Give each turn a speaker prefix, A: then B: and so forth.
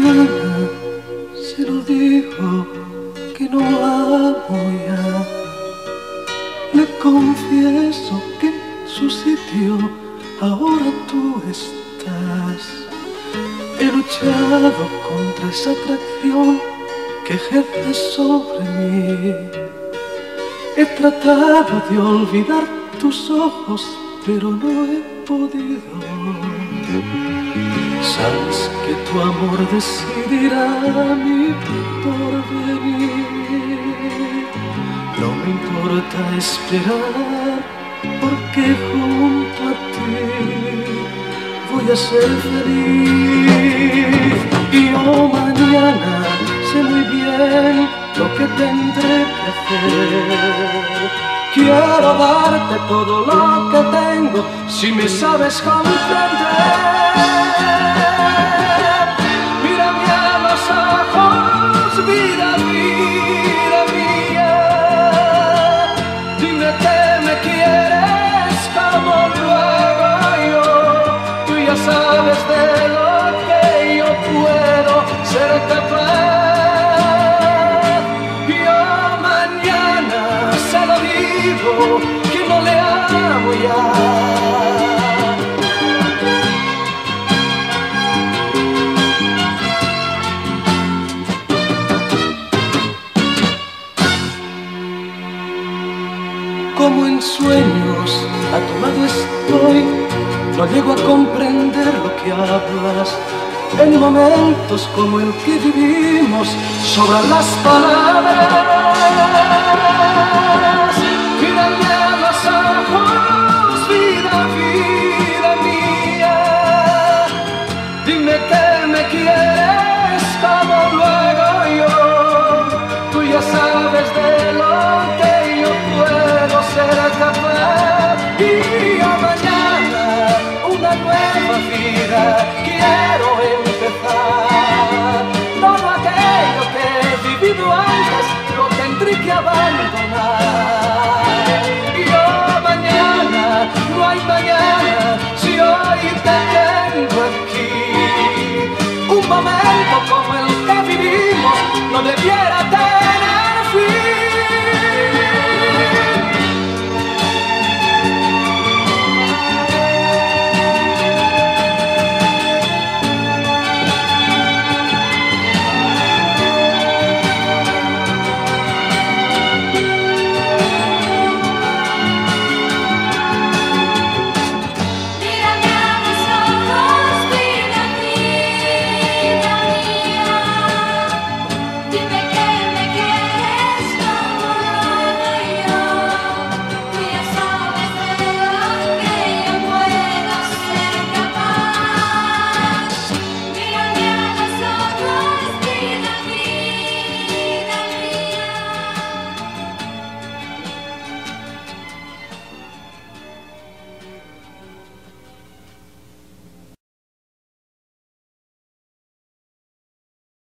A: Se lo digo que no amo ya. Le confieso que en su sitio ahora tú estás. He luchado contra esa atracción que ejerce sobre mí. He tratado de olvidar tus ojos, pero no he podido. Sabes que tu amor decidirá mi porvenir. No me importa esperar, porque junto a ti voy a ser feliz. Y yo mañana sé muy bien lo que tendré que hacer. Quiero darte todo lo que tengo si me sabes comprender. Como en sueños, a tu lado estoy, no llego a comprender lo que hablas. En momentos como el que vivimos, sobran las palabras. Mírame a los ojos, vida, vida mía. Dime que me quieres quem é